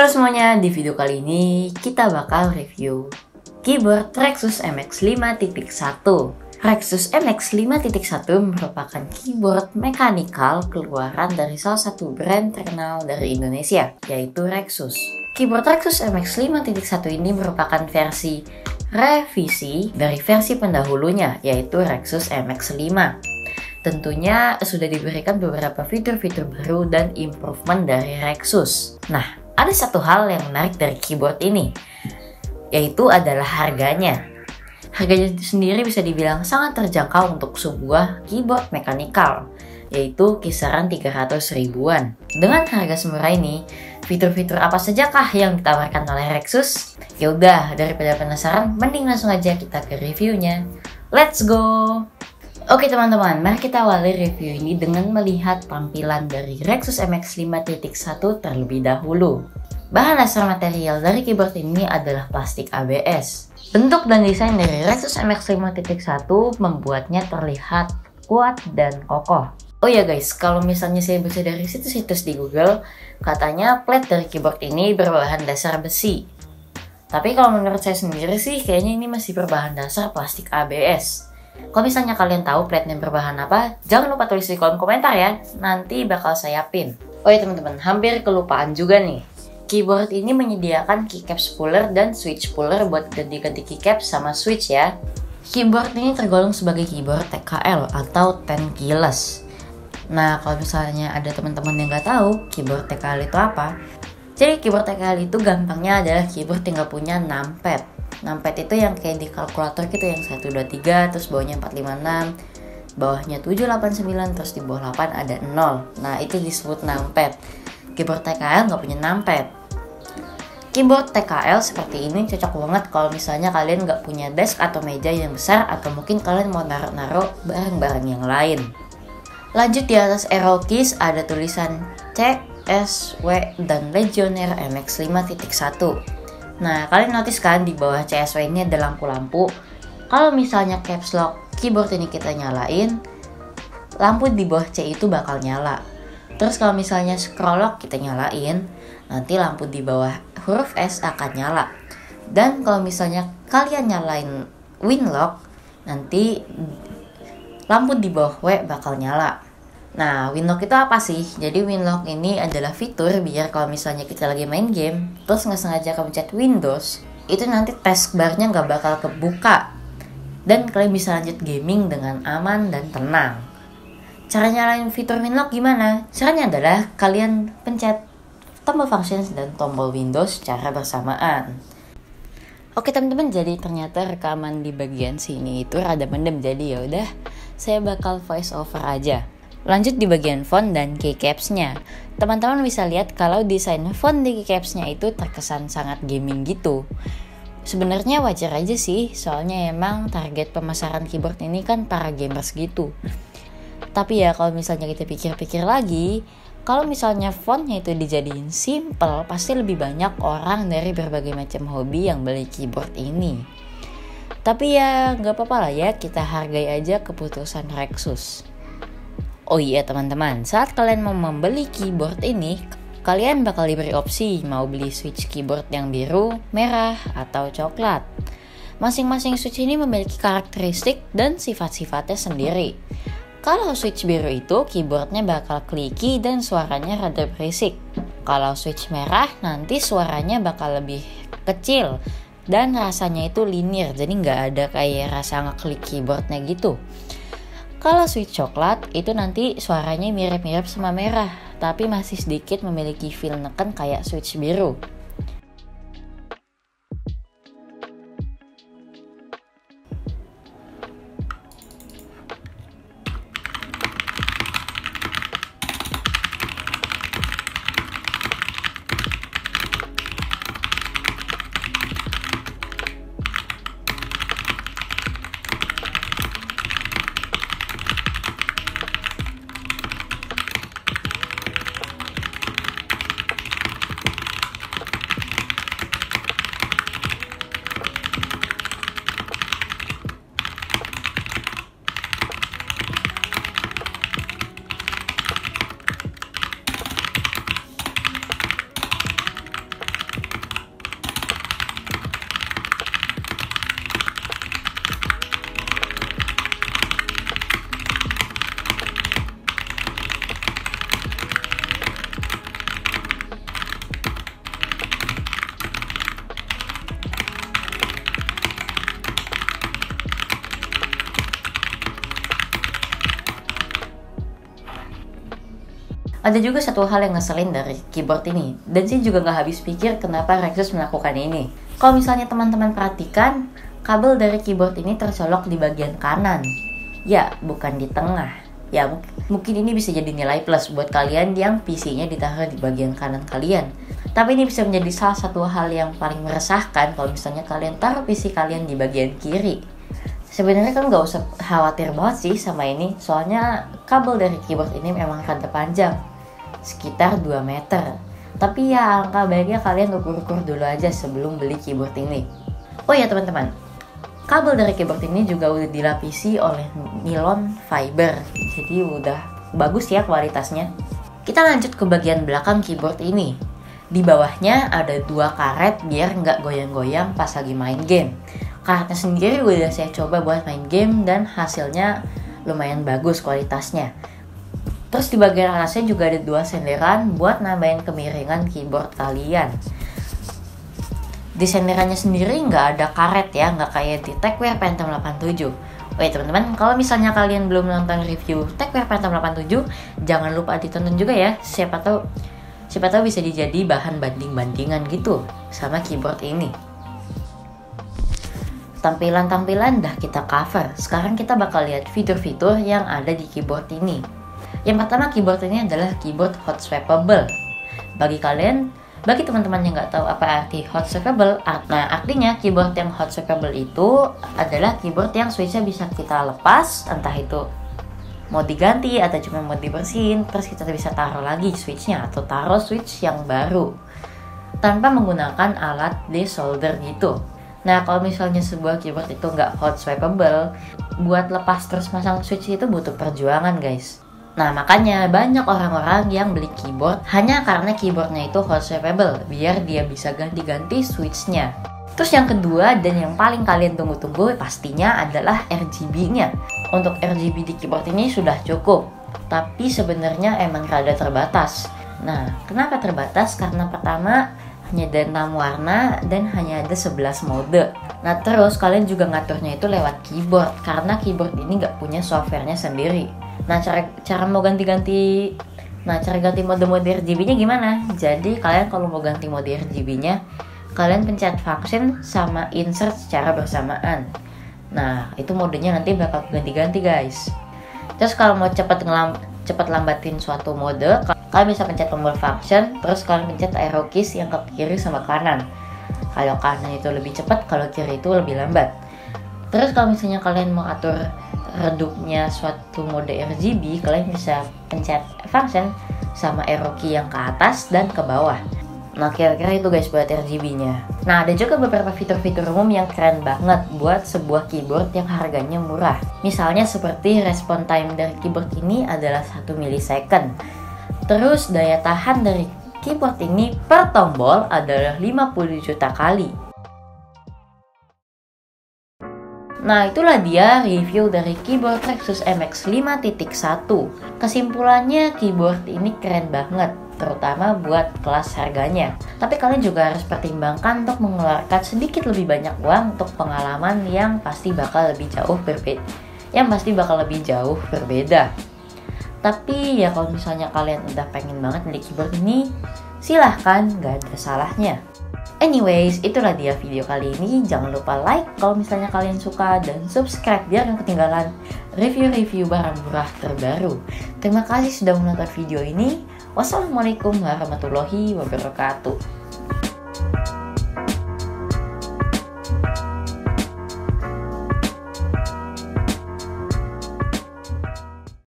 Halo semuanya, di video kali ini kita bakal review keyboard Rexus MX 5.1. Rexus MX 5.1 merupakan keyboard mekanikal keluaran dari salah satu brand terkenal dari Indonesia, yaitu Rexus. Keyboard Rexus MX 5.1 ini merupakan versi revisi dari versi pendahulunya, yaitu Rexus MX 5. Tentunya sudah diberikan beberapa fitur-fitur baru dan improvement dari Rexus. Nah, ada satu hal yang menarik dari keyboard ini, yaitu adalah harganya. Harganya sendiri bisa dibilang sangat terjangkau untuk sebuah keyboard mekanikal, yaitu kisaran 300 ribuan. Dengan harga semurah ini, fitur-fitur apa sajakah yang ditawarkan oleh Rexus? Ya udah, daripada penasaran, mending langsung aja kita ke reviewnya. Let's go! Oke teman-teman, mari kita awali review ini dengan melihat tampilan dari Rexus MX 5.1 terlebih dahulu. Bahan dasar material dari keyboard ini adalah plastik ABS. Bentuk dan desain dari Rexus MX 5.1 membuatnya terlihat kuat dan kokoh. Oh ya guys, kalau misalnya saya baca dari situs-situs di Google, katanya plate dari keyboard ini berbahan dasar besi. Tapi kalau menurut saya sendiri sih, kayaknya ini masih berbahan dasar plastik ABS. Kalau misalnya kalian tahu yang berbahan apa, jangan lupa tulis di kolom komentar ya. Nanti bakal saya pin. Oh ya teman-teman, hampir kelupaan juga nih. Keyboard ini menyediakan keycap spooler dan switch spooler buat ganti-ganti keycap sama switch ya. Keyboard ini tergolong sebagai keyboard TKL atau 10 keyless. Nah, kalau misalnya ada teman-teman yang nggak tahu keyboard TKL itu apa, jadi keyboard TKL itu gampangnya adalah keyboard nggak punya numpad numpad itu yang kayak di kalkulator gitu yang 1, 2, 3 terus bawahnya 4, 5, 6 bawahnya 7, 8, 9 terus di bawah 8 ada 0 nah itu disebut numpad keyboard TKL nggak punya numpad Keyboard TKL seperti ini cocok banget kalau misalnya kalian nggak punya desk atau meja yang besar atau mungkin kalian mau naruh-naruh barang-barang yang lain. Lanjut di atas arrow keys ada tulisan C, S, W, dan Legionnaire MX 5.1. Nah, kalian notice kan di bawah CSW ini ada lampu-lampu. Kalau misalnya caps lock keyboard ini kita nyalain, lampu di bawah C itu bakal nyala. Terus kalau misalnya scroll lock kita nyalain, nanti lampu di bawah huruf S akan nyala. Dan kalau misalnya kalian nyalain win lock, nanti lampu di bawah W bakal nyala. Nah, Winlock itu apa sih? Jadi Winlock ini adalah fitur biar kalau misalnya kita lagi main game, terus nggak sengaja pencet Windows, itu nanti taskbarnya nggak bakal kebuka. Dan kalian bisa lanjut gaming dengan aman dan tenang. Cara nyalain fitur Winlock gimana? Caranya adalah kalian pencet tombol functions dan tombol Windows secara bersamaan. Oke teman-teman, jadi ternyata rekaman di bagian sini itu rada mendem, jadi ya udah saya bakal voice over aja. Lanjut di bagian font dan keycapsnya. Teman-teman bisa lihat kalau desain font di keycapsnya itu terkesan sangat gaming gitu. Sebenarnya wajar aja sih, soalnya emang target pemasaran keyboard ini kan para gamers gitu. Tapi ya kalau misalnya kita pikir-pikir lagi, kalau misalnya fontnya itu dijadiin simple, pasti lebih banyak orang dari berbagai macam hobi yang beli keyboard ini. Tapi ya nggak apa-apa lah ya, kita hargai aja keputusan Rexus. Oh iya teman-teman, saat kalian mau membeli keyboard ini, kalian bakal diberi opsi mau beli switch keyboard yang biru, merah, atau coklat. Masing-masing switch ini memiliki karakteristik dan sifat-sifatnya sendiri. Kalau switch biru itu keyboardnya bakal clicky dan suaranya rada berisik. Kalau switch merah nanti suaranya bakal lebih kecil dan rasanya itu linear jadi nggak ada kayak rasa ngeklik keyboardnya gitu. Kalau switch coklat itu nanti suaranya mirip-mirip sama merah, tapi masih sedikit memiliki feel neken kayak switch biru. Ada juga satu hal yang ngeselin dari keyboard ini, dan saya juga nggak habis pikir kenapa Rexus melakukan ini. Kalau misalnya teman-teman perhatikan, kabel dari keyboard ini tercolok di bagian kanan. Ya, bukan di tengah. Ya, mungkin ini bisa jadi nilai plus buat kalian yang PC-nya ditaruh di bagian kanan kalian. Tapi ini bisa menjadi salah satu hal yang paling meresahkan kalau misalnya kalian taruh PC kalian di bagian kiri. Sebenarnya kan nggak usah khawatir banget sih sama ini, soalnya kabel dari keyboard ini memang rada panjang sekitar 2 meter. Tapi ya angka baiknya kalian ukur-ukur dulu aja sebelum beli keyboard ini. Oh ya teman-teman, kabel dari keyboard ini juga udah dilapisi oleh nilon fiber. Jadi udah bagus ya kualitasnya. Kita lanjut ke bagian belakang keyboard ini. Di bawahnya ada dua karet biar nggak goyang-goyang pas lagi main game. Karetnya sendiri udah saya coba buat main game dan hasilnya lumayan bagus kualitasnya. Terus di bagian atasnya juga ada dua senderan buat nambahin kemiringan keyboard kalian. Di senderannya sendiri nggak ada karet ya, nggak kayak di TechWare Phantom 87. Oke teman-teman, kalau misalnya kalian belum nonton review TechWare Phantom 87, jangan lupa ditonton juga ya. Siapa tahu siapa tahu bisa dijadi bahan banding-bandingan gitu sama keyboard ini. Tampilan-tampilan dah kita cover. Sekarang kita bakal lihat fitur-fitur yang ada di keyboard ini. Yang pertama keyboard ini adalah keyboard hot swappable. Bagi kalian, bagi teman-teman yang nggak tahu apa arti hot swappable, nah artinya keyboard yang hot swappable itu adalah keyboard yang switchnya bisa kita lepas, entah itu mau diganti atau cuma mau dibersihin, terus kita bisa taruh lagi switchnya atau taruh switch yang baru tanpa menggunakan alat desolder gitu. Nah kalau misalnya sebuah keyboard itu nggak hot swappable, buat lepas terus masang switch itu butuh perjuangan guys. Nah makanya banyak orang-orang yang beli keyboard hanya karena keyboardnya itu hot swappable biar dia bisa ganti-ganti switchnya. Terus yang kedua dan yang paling kalian tunggu-tunggu pastinya adalah RGB-nya. Untuk RGB di keyboard ini sudah cukup, tapi sebenarnya emang rada terbatas. Nah, kenapa terbatas? Karena pertama hanya ada 6 warna dan hanya ada 11 mode. Nah terus kalian juga ngaturnya itu lewat keyboard karena keyboard ini nggak punya softwarenya sendiri. Nah cara cara mau ganti-ganti Nah cara ganti mode-mode RGB-nya gimana? Jadi kalian kalau mau ganti mode RGB-nya Kalian pencet function sama insert secara bersamaan Nah itu modenya nanti bakal ganti-ganti guys Terus kalau mau cepat ngelam cepat lambatin suatu mode Kalian bisa pencet tombol function Terus kalian pencet arrow keys yang ke kiri sama kanan Kalau kanan itu lebih cepat, kalau kiri itu lebih lambat Terus kalau misalnya kalian mau atur redupnya suatu mode RGB, kalian bisa pencet function sama arrow key yang ke atas dan ke bawah. Nah kira-kira itu guys buat RGB-nya. Nah ada juga beberapa fitur-fitur umum yang keren banget buat sebuah keyboard yang harganya murah. Misalnya seperti respon time dari keyboard ini adalah 1 milisecond. Terus daya tahan dari keyboard ini per tombol adalah 50 juta kali. Nah itulah dia review dari keyboard Lexus MX 5.1 Kesimpulannya keyboard ini keren banget terutama buat kelas harganya. Tapi kalian juga harus pertimbangkan untuk mengeluarkan sedikit lebih banyak uang untuk pengalaman yang pasti bakal lebih jauh berbeda. Yang pasti bakal lebih jauh berbeda. Tapi ya kalau misalnya kalian udah pengen banget beli keyboard ini, silahkan, gak ada salahnya. Anyways, itulah dia video kali ini. Jangan lupa like kalau misalnya kalian suka dan subscribe biar yang ketinggalan review-review barang murah terbaru. Terima kasih sudah menonton video ini. Wassalamualaikum warahmatullahi wabarakatuh.